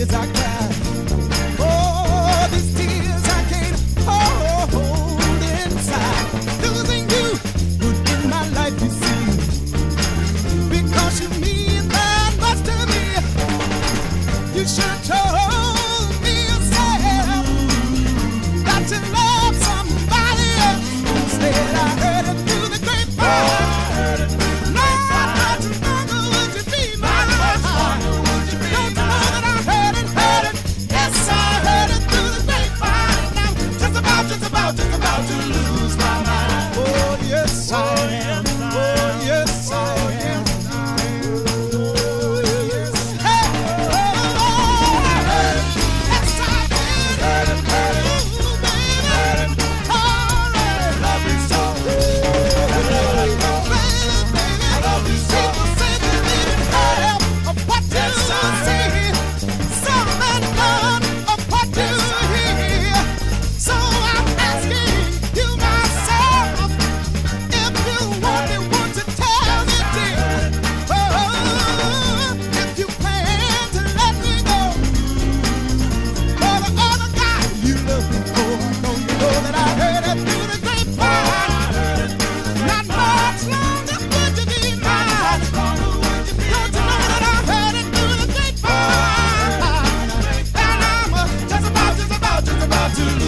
tears I cry. yes, I to